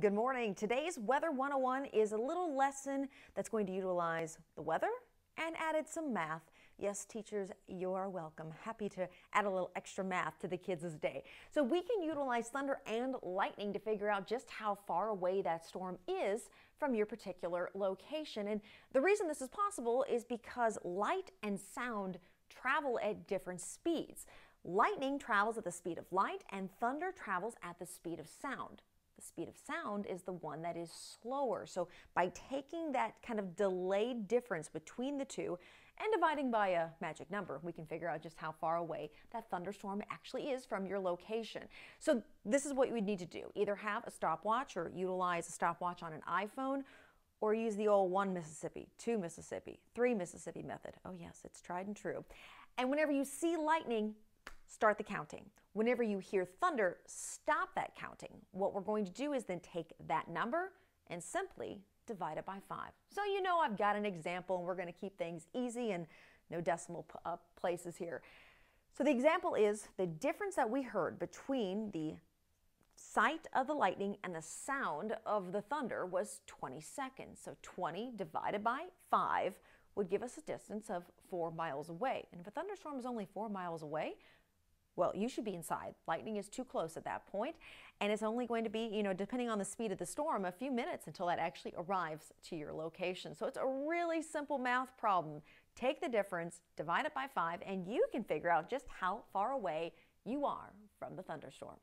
Good morning. Today's Weather 101 is a little lesson that's going to utilize the weather and added some math. Yes, teachers, you are welcome. Happy to add a little extra math to the kids' day. So we can utilize thunder and lightning to figure out just how far away that storm is from your particular location. And the reason this is possible is because light and sound travel at different speeds. Lightning travels at the speed of light and thunder travels at the speed of sound. The speed of sound is the one that is slower. So by taking that kind of delayed difference between the two and dividing by a magic number, we can figure out just how far away that thunderstorm actually is from your location. So this is what you would need to do. Either have a stopwatch or utilize a stopwatch on an iPhone or use the old one Mississippi, two Mississippi, three Mississippi method. Oh yes, it's tried and true. And whenever you see lightning, start the counting. Whenever you hear thunder, stop that counting. What we're going to do is then take that number and simply divide it by five. So you know I've got an example and we're going to keep things easy and no decimal uh, places here. So the example is the difference that we heard between the sight of the lightning and the sound of the thunder was 20 seconds. So 20 divided by 5 would give us a distance of 4 miles away. And if a thunderstorm is only 4 miles away, well, you should be inside. Lightning is too close at that point, and it's only going to be, you know, depending on the speed of the storm, a few minutes until that actually arrives to your location. So it's a really simple math problem. Take the difference, divide it by five, and you can figure out just how far away you are from the thunderstorm.